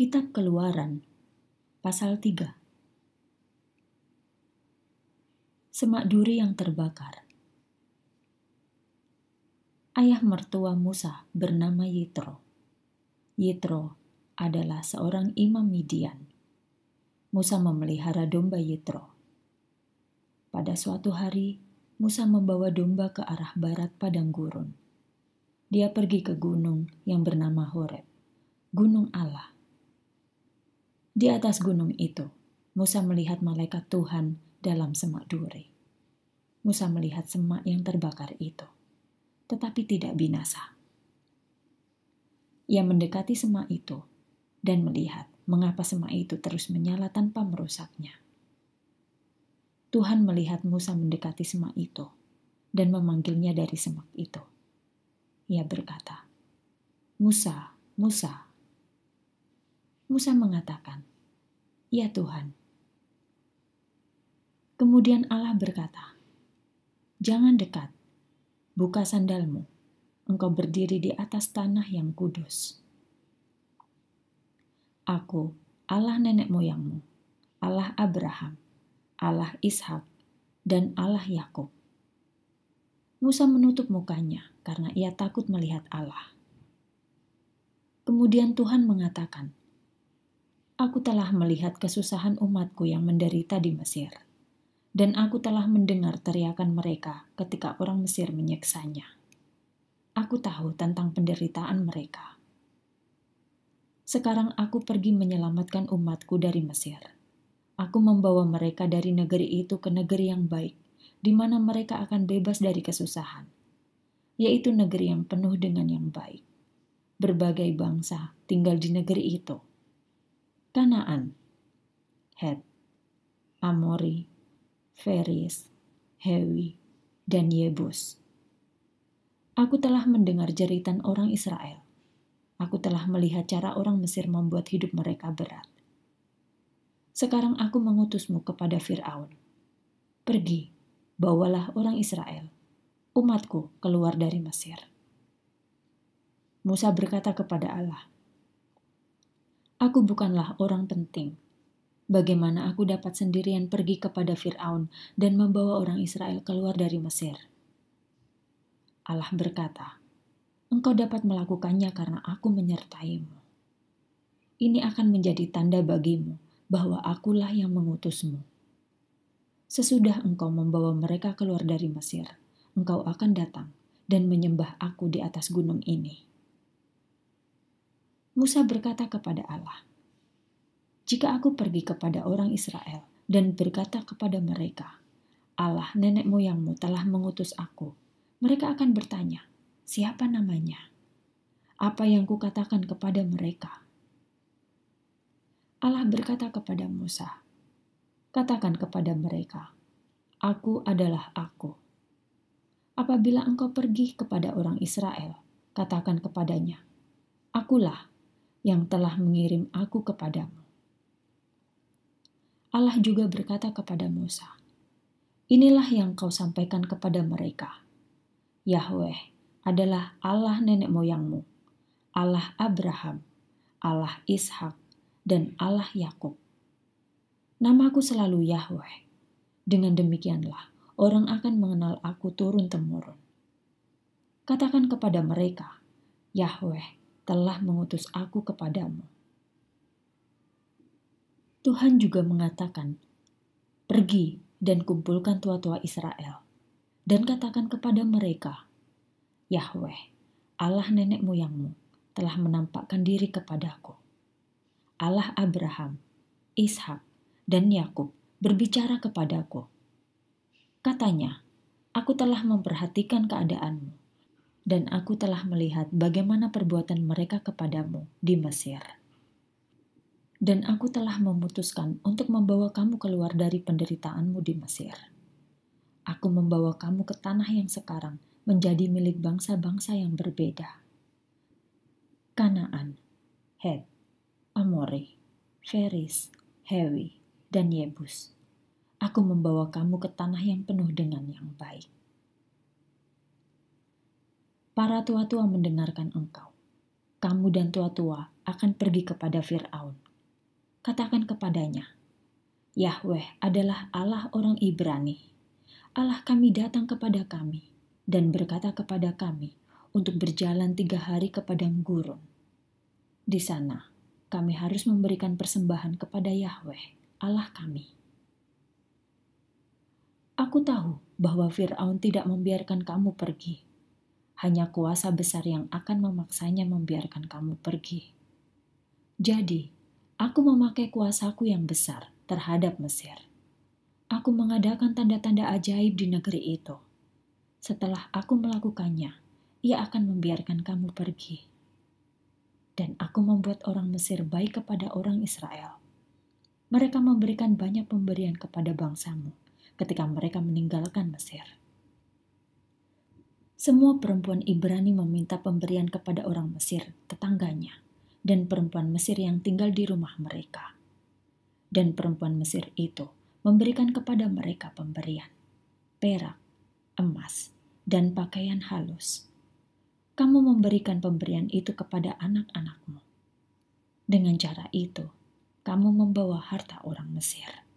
Kitab Keluaran Pasal 3 Semak duri yang terbakar Ayah mertua Musa bernama Yitro. Yitro adalah seorang imam Midian. Musa memelihara domba Yitro. Pada suatu hari, Musa membawa domba ke arah barat padang gurun. Dia pergi ke gunung yang bernama Horeb, gunung Allah. Di atas gunung itu, Musa melihat malaikat Tuhan dalam semak duri. Musa melihat semak yang terbakar itu, tetapi tidak binasa. Ia mendekati semak itu dan melihat mengapa semak itu terus menyala tanpa merusaknya. Tuhan melihat Musa mendekati semak itu dan memanggilnya dari semak itu. Ia berkata, "Musa, Musa." Musa mengatakan, "Ya Tuhan." Kemudian Allah berkata, "Jangan dekat, buka sandalmu, engkau berdiri di atas tanah yang kudus. Aku, Allah nenek moyangmu, Allah Abraham, Allah Ishak, dan Allah Yakub. Musa menutup mukanya karena ia takut melihat Allah. Kemudian Tuhan mengatakan, Aku telah melihat kesusahan umatku yang menderita di Mesir, dan aku telah mendengar teriakan mereka ketika orang Mesir menyeksanya. Aku tahu tentang penderitaan mereka. Sekarang aku pergi menyelamatkan umatku dari Mesir Aku membawa mereka dari negeri itu ke negeri yang baik, di mana mereka akan bebas dari kesusahan, yaitu negeri yang penuh dengan yang baik. Berbagai bangsa tinggal di negeri itu. Kanaan, Het, Amori, Feris, Hewi, dan Yebus. Aku telah mendengar jeritan orang Israel. Aku telah melihat cara orang Mesir membuat hidup mereka berat sekarang aku mengutusmu kepada Firaun. Pergi, bawalah orang Israel, umatku keluar dari Mesir. Musa berkata kepada Allah, Aku bukanlah orang penting. Bagaimana aku dapat sendirian pergi kepada Firaun dan membawa orang Israel keluar dari Mesir? Allah berkata, Engkau dapat melakukannya karena aku menyertaimu. Ini akan menjadi tanda bagimu bahwa akulah yang mengutusmu. Sesudah engkau membawa mereka keluar dari Mesir, engkau akan datang dan menyembah aku di atas gunung ini. Musa berkata kepada Allah, "Jika aku pergi kepada orang Israel dan berkata kepada mereka, Allah nenek moyangmu telah mengutus aku, mereka akan bertanya, siapa namanya? Apa yang kukatakan kepada mereka?' Allah berkata kepada Musa, "Katakan kepada mereka, Aku adalah Aku. Apabila engkau pergi kepada orang Israel, katakan kepadanya, Akulah yang telah mengirim Aku kepadamu." Allah juga berkata kepada Musa, "Inilah yang kau sampaikan kepada mereka: Yahweh adalah Allah nenek moyangmu, Allah Abraham, Allah Ishak, dan Allah Yakub. Namaku selalu Yahweh. Dengan demikianlah orang akan mengenal aku turun-temurun. Katakan kepada mereka, Yahweh telah mengutus aku kepadamu. Tuhan juga mengatakan, Pergi dan kumpulkan tua-tua Israel, dan katakan kepada mereka, Yahweh, Allah nenek moyangmu, telah menampakkan diri kepadaku Allah Abraham, Ishak, dan Yakub berbicara kepadaku. Katanya, "Aku telah memperhatikan keadaanmu, dan aku telah melihat bagaimana perbuatan mereka kepadamu di Mesir. Dan aku telah memutuskan untuk membawa kamu keluar dari penderitaanmu di Mesir. Aku membawa kamu ke tanah yang sekarang menjadi milik bangsa-bangsa yang berbeda. Kanaan, Het, Amori, Feris, Hewi, dan Yebus. Aku membawa kamu ke tanah yang penuh dengan yang baik. Para tua-tua mendengarkan engkau. Kamu dan tua-tua akan pergi kepada Fir'aun katakan kepadanya, Yahweh adalah Allah orang Ibrani. Allah kami datang kepada kami dan berkata kepada kami untuk berjalan tiga hari ke padang gurun. Di sana, kami harus memberikan persembahan kepada Yahweh, Allah kami. Aku tahu bahwa Firaun tidak membiarkan kamu pergi. Hanya kuasa besar yang akan memaksanya membiarkan kamu pergi. Jadi, aku memakai kuasaku yang besar terhadap Mesir. Aku mengadakan tanda-tanda ajaib di negeri itu. Setelah aku melakukannya, ia akan membiarkan kamu pergi. Dan aku membuat orang Mesir baik kepada orang Israel. Mereka memberikan banyak pemberian kepada bangsamu ketika mereka meninggalkan Mesir. Semua perempuan Ibrani meminta pemberian kepada orang Mesir, tetangganya, dan perempuan Mesir yang tinggal di rumah mereka. Dan perempuan Mesir itu memberikan kepada mereka pemberian, perak, emas, dan pakaian halus. Kamu memberikan pemberian itu kepada anak-anakmu. Dengan cara itu, kamu membawa harta orang Mesir.